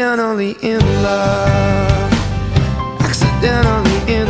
accidentally in love, accidentally in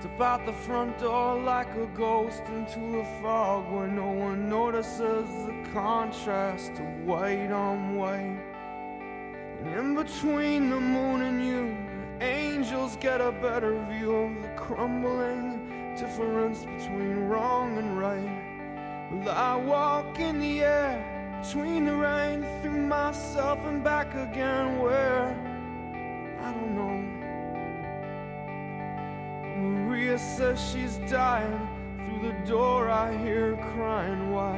Step out the front door like a ghost into the fog where no one notices the contrast of white on white. And in between the moon and you, angels get a better view of the crumbling difference between wrong and right. Well, I walk in the air between the rain through myself and back again where Says she's dying. Through the door, I hear her crying. Why?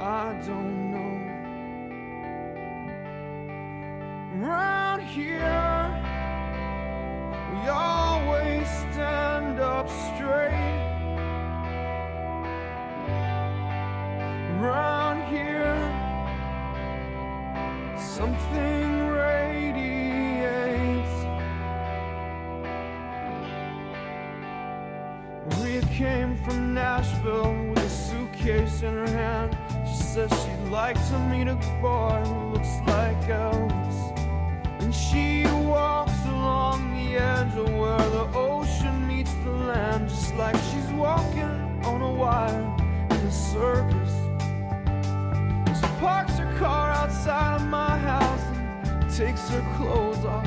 I don't know. Round here, we always stand up straight. Came from Nashville with a suitcase in her hand. She says she'd like to meet a boy who looks like Elvis. And she walks along the edge of where the ocean meets the land, just like she's walking on a wire in a circus. She parks her car outside of my house and takes her clothes off.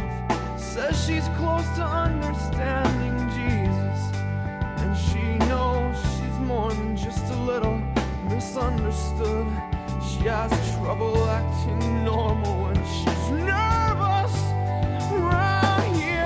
Says she's close to understanding she knows she's more than just a little misunderstood. She has trouble acting normal when she's nervous. Right here,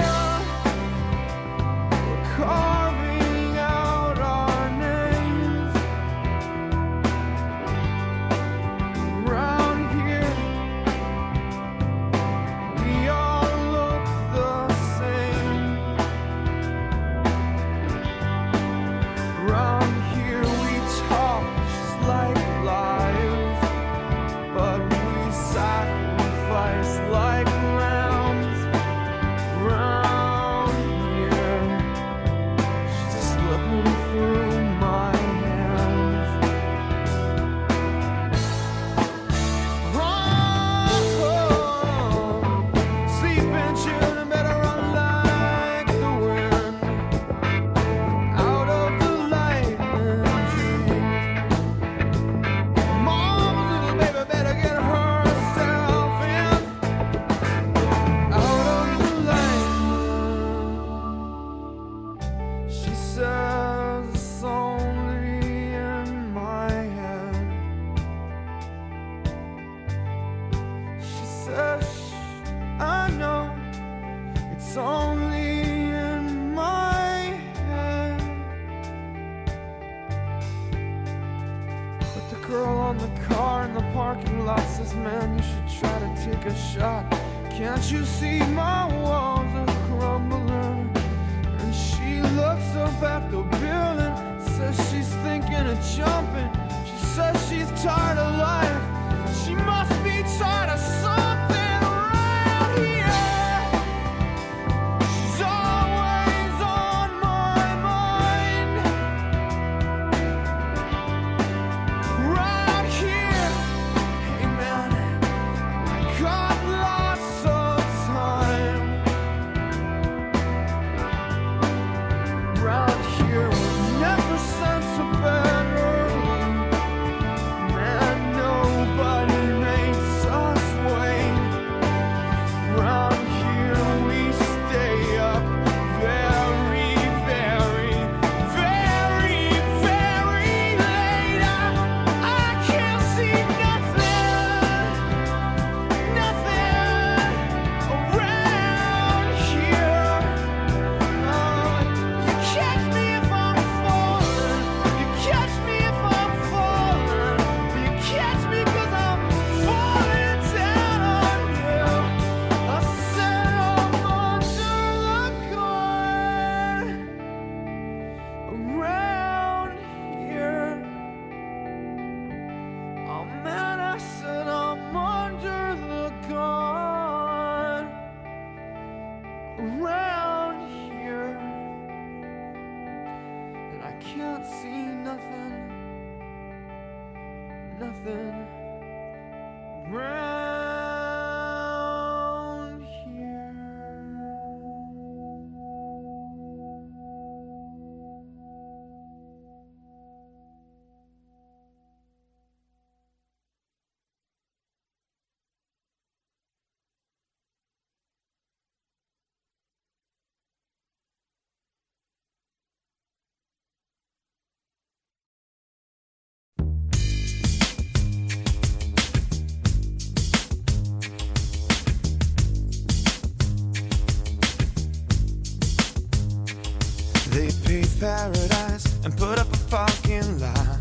paradise and put up a fucking lot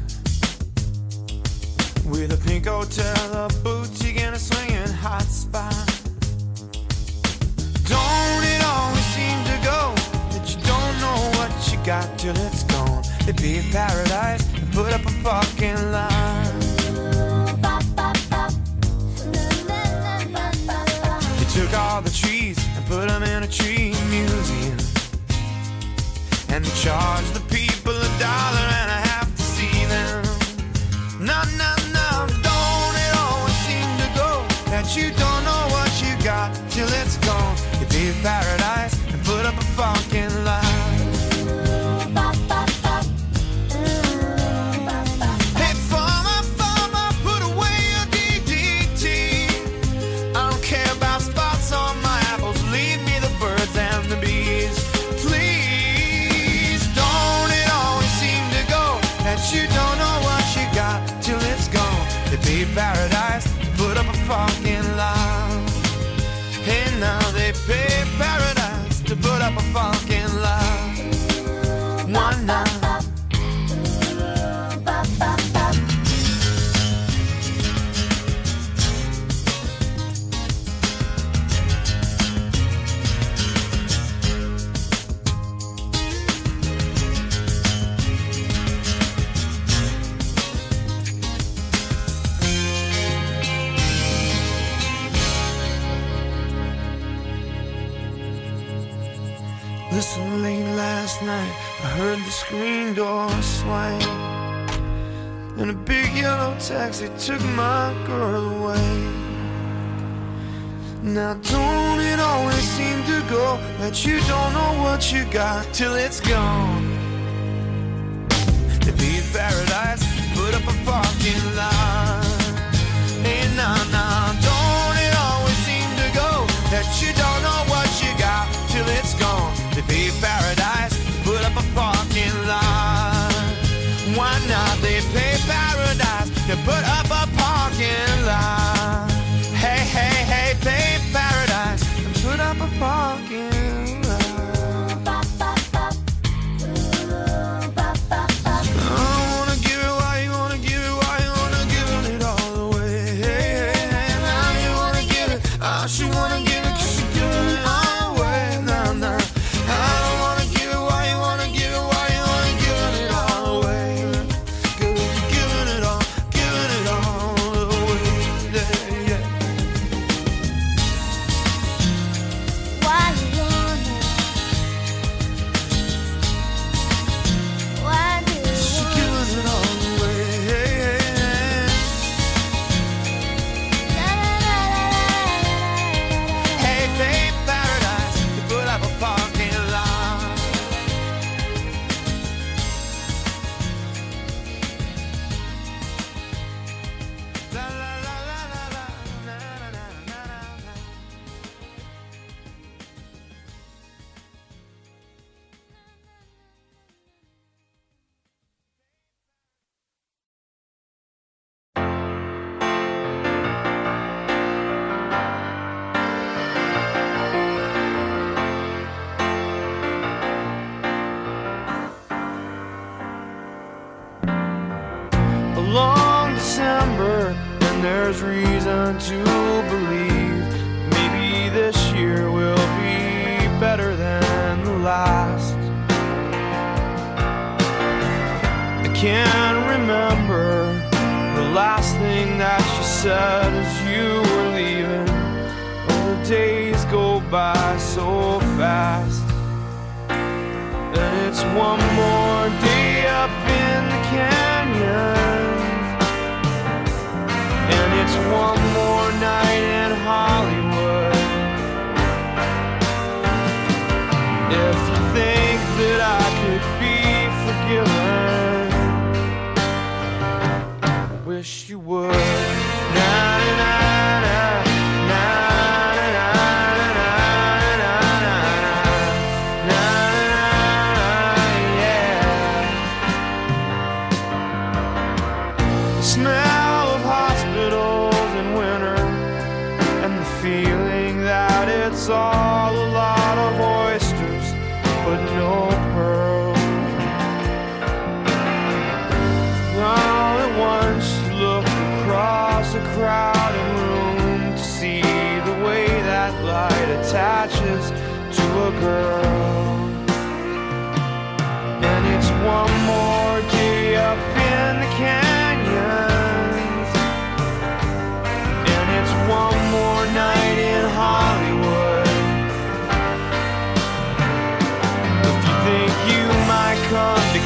with a pink hotel, a boutique, and a swinging hot spot. Don't it always seem to go that you don't know what you got till it's gone? They paved paradise and put up a fucking lot. They took all the trees and put them in a tree. And charge the people a dollar and I have to see them. No, no, no, don't it always seem to go that you don't know what you got till it's gone. You pay paradise and put up a fucking lie. Now they pay screen door swing. And a big yellow taxi took my girl away. Now, don't it always seem to go that you don't know what you got till it's gone? To be in paradise, put up a parking lot. Hey, nah, nah, don't it always seem to go that you there's reason to believe maybe this year will be better than the last. I can't remember the last thing that you said as you were leaving. Oh, the days go by so fast. And it's one more one more night in Hollywood. If you think that I could be forgiven, I wish you would.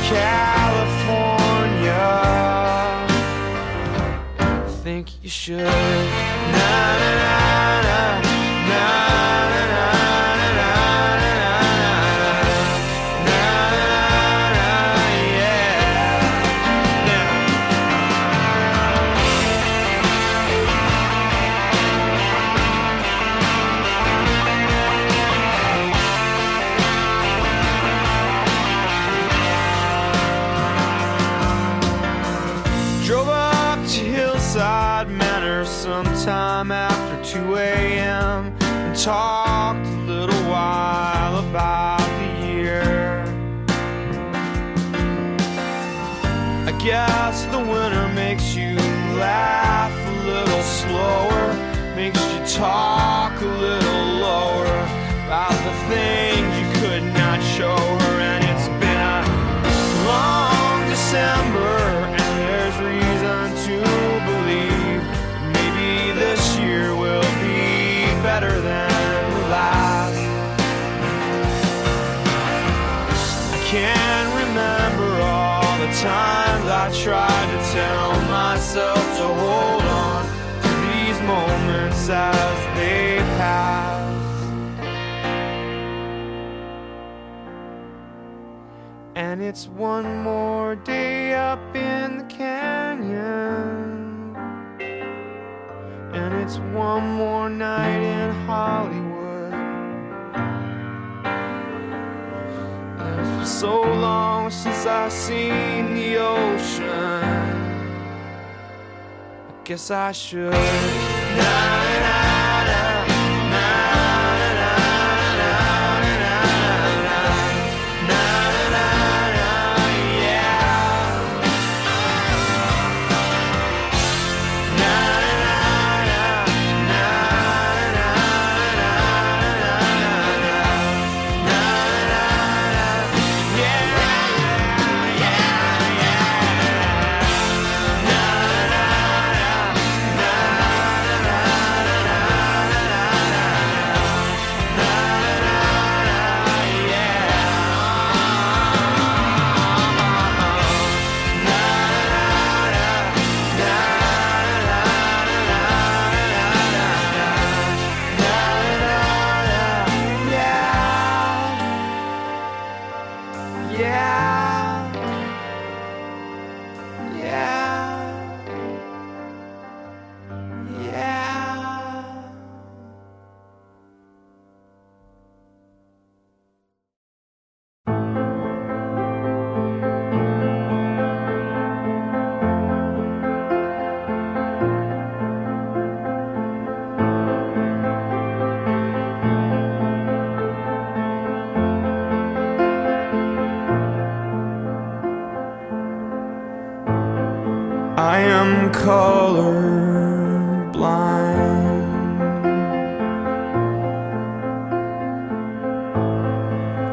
California, I think you should. Na na na talked a little while about the year. I guess the winter makes you laugh a little slower, makes you talk a little times I tried to tell myself to hold on to these moments as they pass. And it's one more day up in the canyon. And it's one more night in Hollywood. So long since I've seen the ocean. I guess I should. Na, na, I am color blind.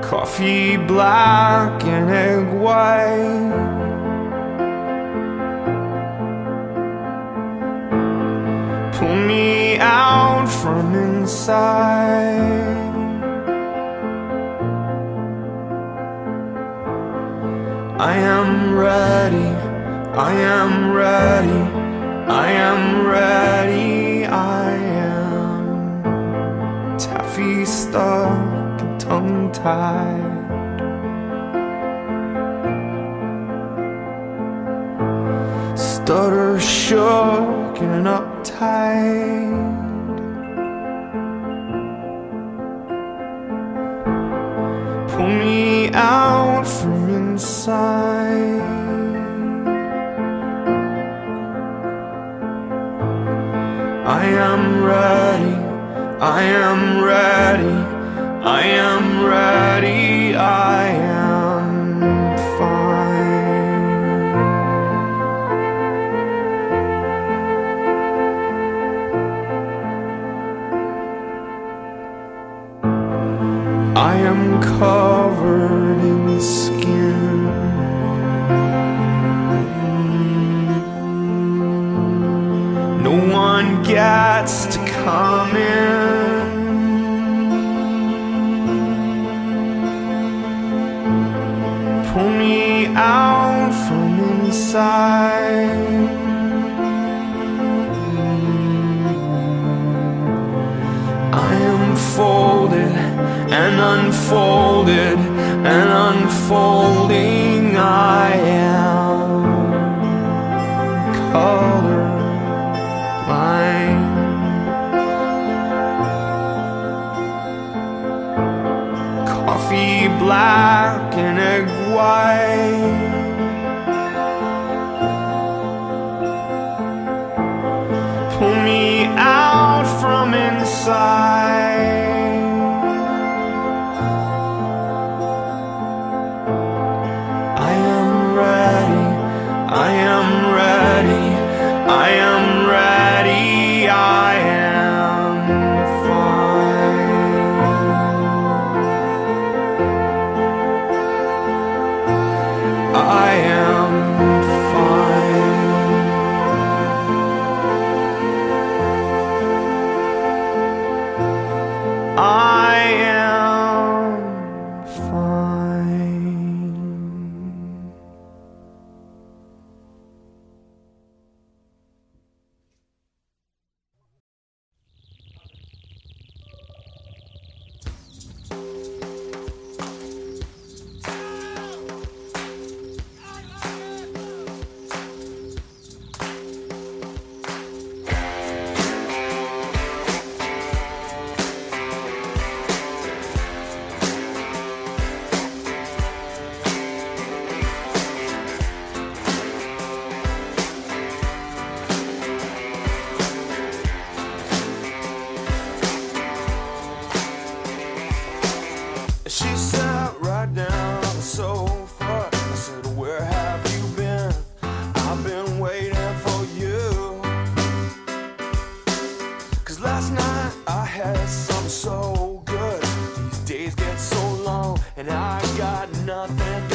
Coffee black and egg white. Pull me out from inside. I am ready. I am ready. I am ready. I am taffy stuck tongue tied. Stutter shook and uptight. Pull me out from inside. ready, I am ready, I am ready, I am fine. I am covered in skin. No one gets come in. Pull me out from inside. I am folded and unfolded and unfolded. why. pull me out from inside. nothing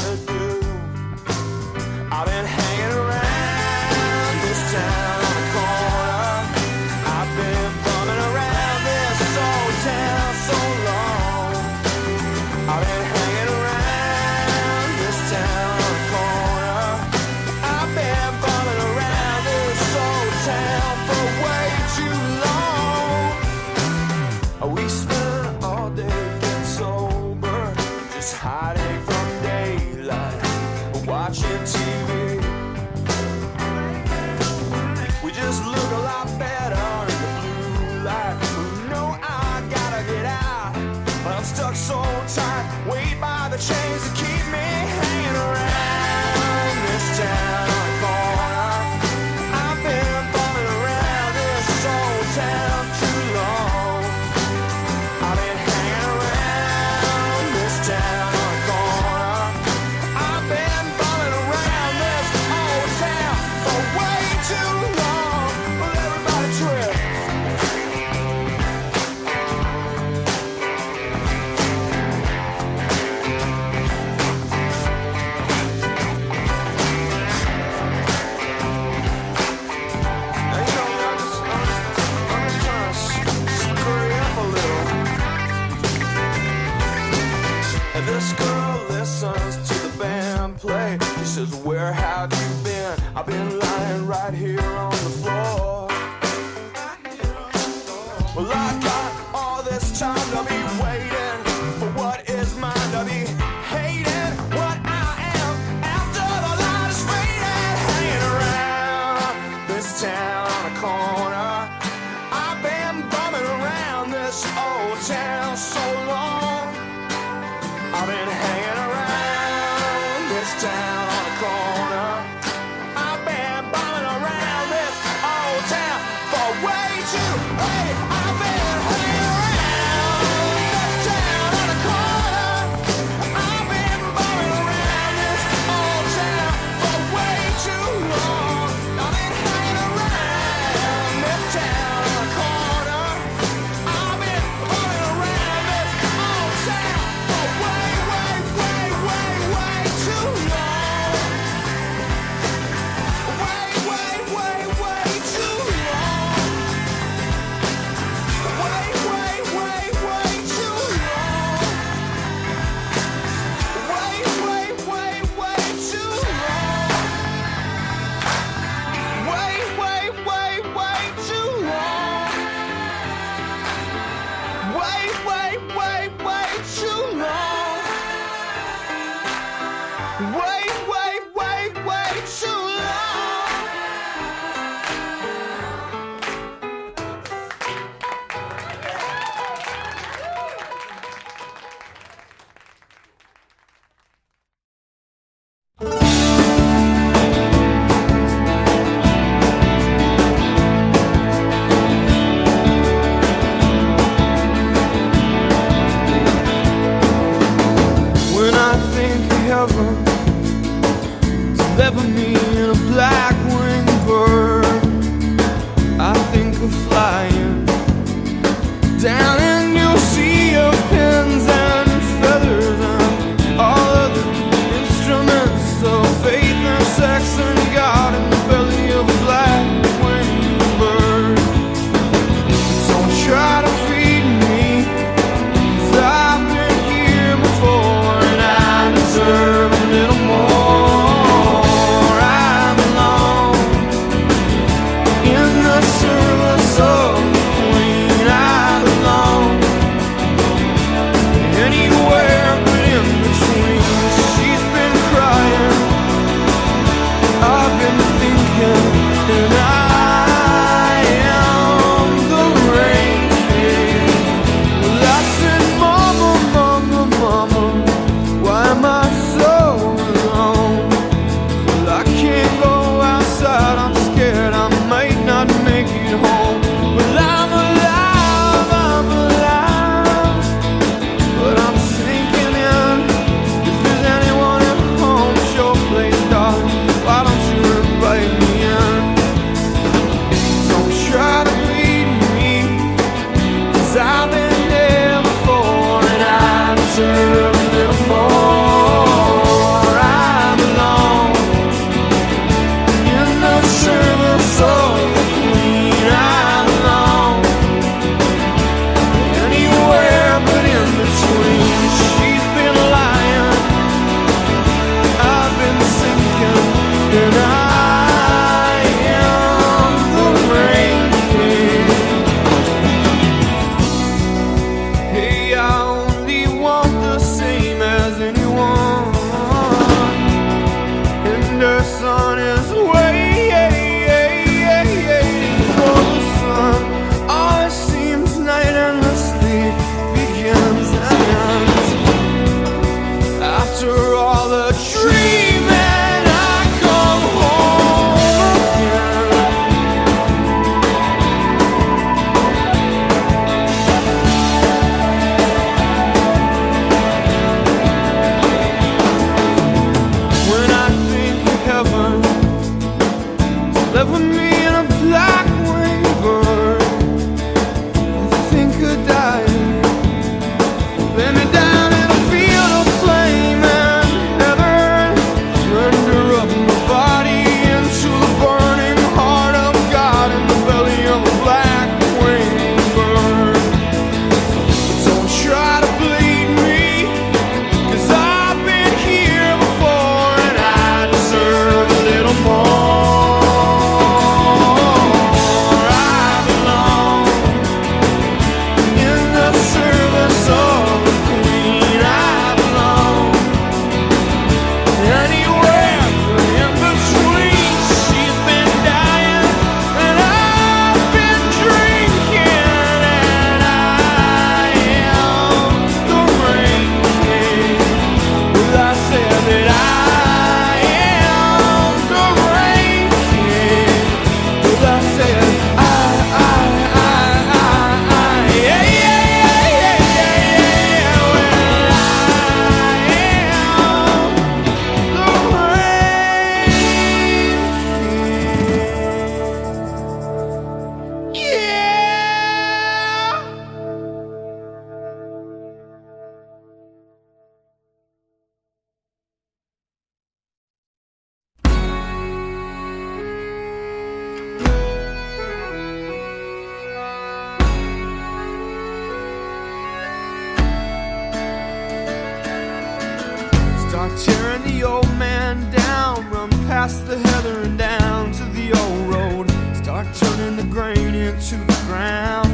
turning the grain into the ground,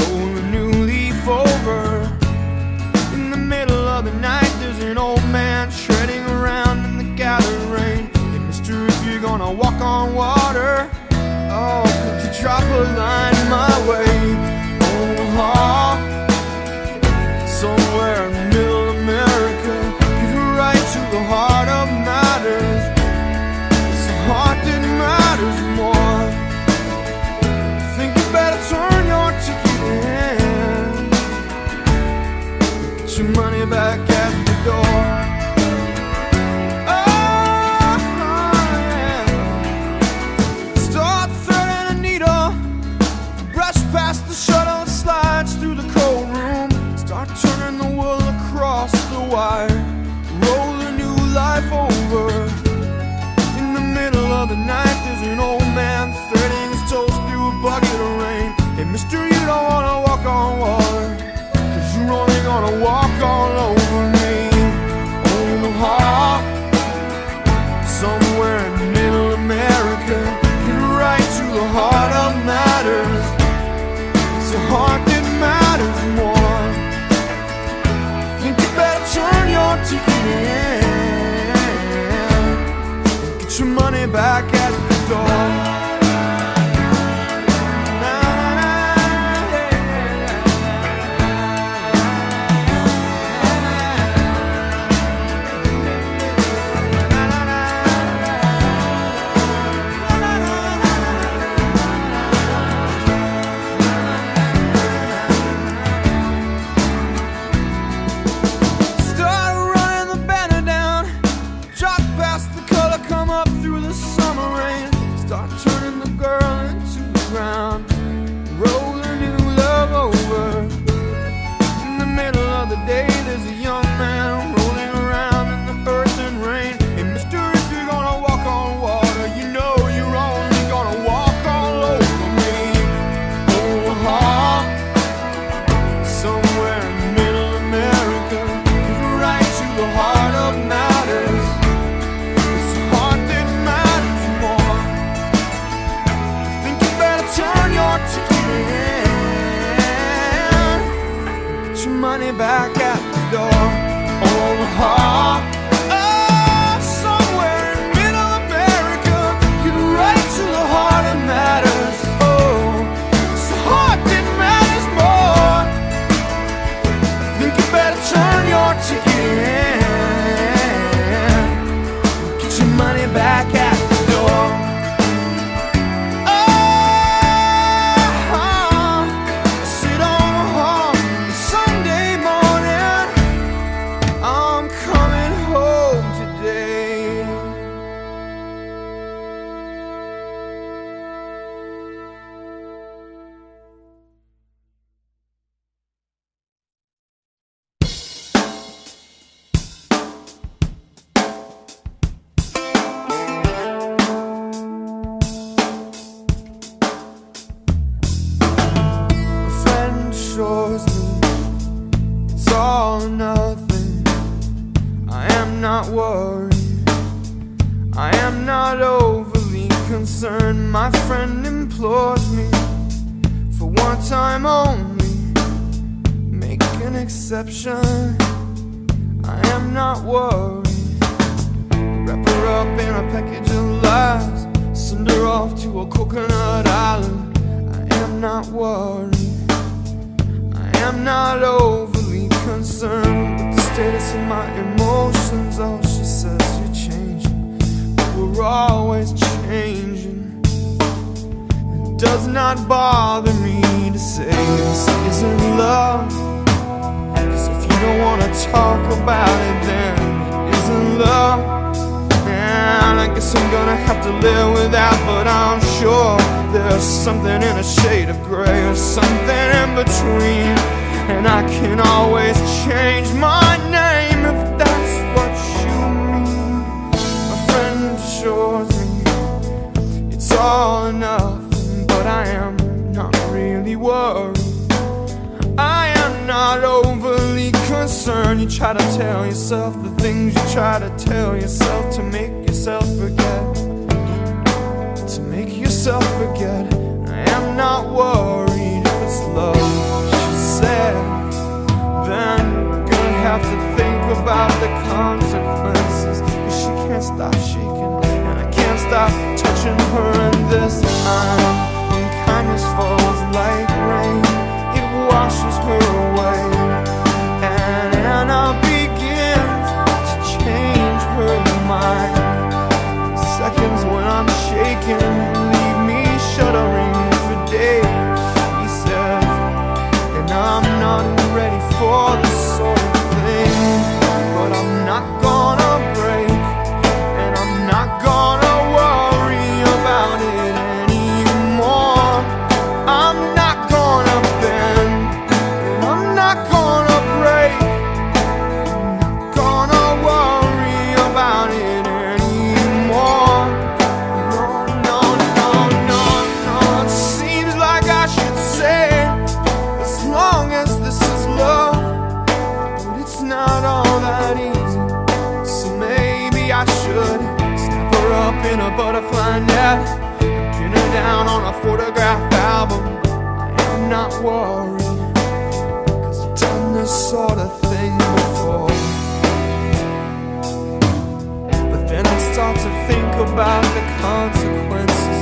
rolling a new leaf over. In the middle of the night, there's an old man shredding around in the gathering rain. Hey, mister, if you're gonna walk on water, oh, could you drop a line? Don't wanna walk on water, cause you're only gonna walk all over in a package of lies. Send her off to a coconut island. I am not worried. I am not overly concerned with the status of my emotions. Oh, she says you're changing, but we're always changing. It does not bother me to say this isn't love. Cause if you don't wanna talk about it, then isn't love. I guess I'm gonna have to live without, but I'm sure there's something in a shade of gray or something in between. And I can always change my name if that's what you mean. A friend assures me it's all or nothing, but I am not really worried. I am not overly concerned. You try to tell yourself the things you try to tell yourself to make yourself forget, to make yourself forget. I am not worried if it's love, she said. Then gonna have to think about the consequences. Cause she can't stop shaking, and I can't stop touching her, and this time. consequences.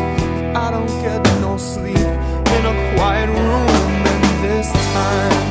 I don't get no sleep in a quiet room, and this time.